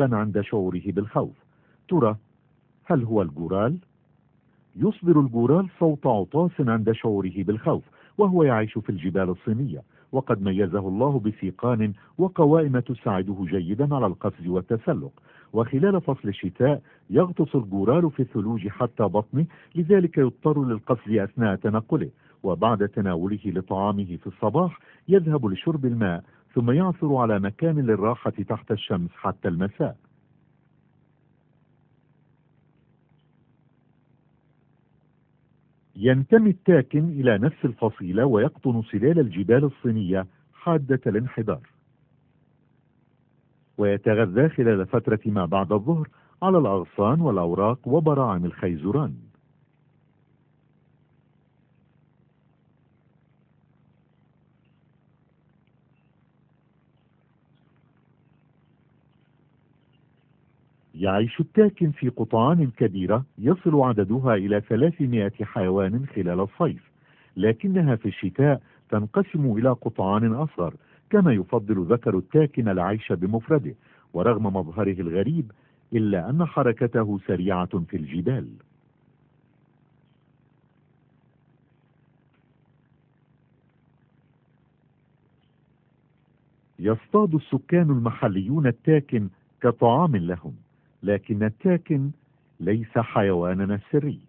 صلبا عند شعوره بالخوف. ترى هل هو الجورال؟ يصدر الجورال صوت عطاس عند شعوره بالخوف وهو يعيش في الجبال الصينية. وقد ميزه الله بسيقان وقوائم تساعده جيدا على القفز والتسلق. وخلال فصل الشتاء يغطس الجورال في الثلوج حتى بطنه لذلك يضطر للقفز أثناء تنقله. وبعد تناوله لطعامه في الصباح يذهب لشرب الماء. ثم يعثر على مكان للراحة تحت الشمس حتى المساء. ينتمي التاكن إلى نفس الفصيلة ويقطن سلال الجبال الصينية حادة الانحدار. ويتغذى خلال فترة ما بعد الظهر على الأغصان والأوراق وبراعم الخيزران. يعيش التاكن في قطعان كبيرة يصل عددها إلى 300 حيوان خلال الصيف لكنها في الشتاء تنقسم إلى قطعان أصغر كما يفضل ذكر التاكن العيش بمفرده ورغم مظهره الغريب إلا أن حركته سريعة في الجبال. يصطاد السكان المحليون التاكن كطعام لهم. لكن التاكن ليس حيواننا السري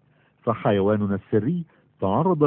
فحيواننا السري تعرض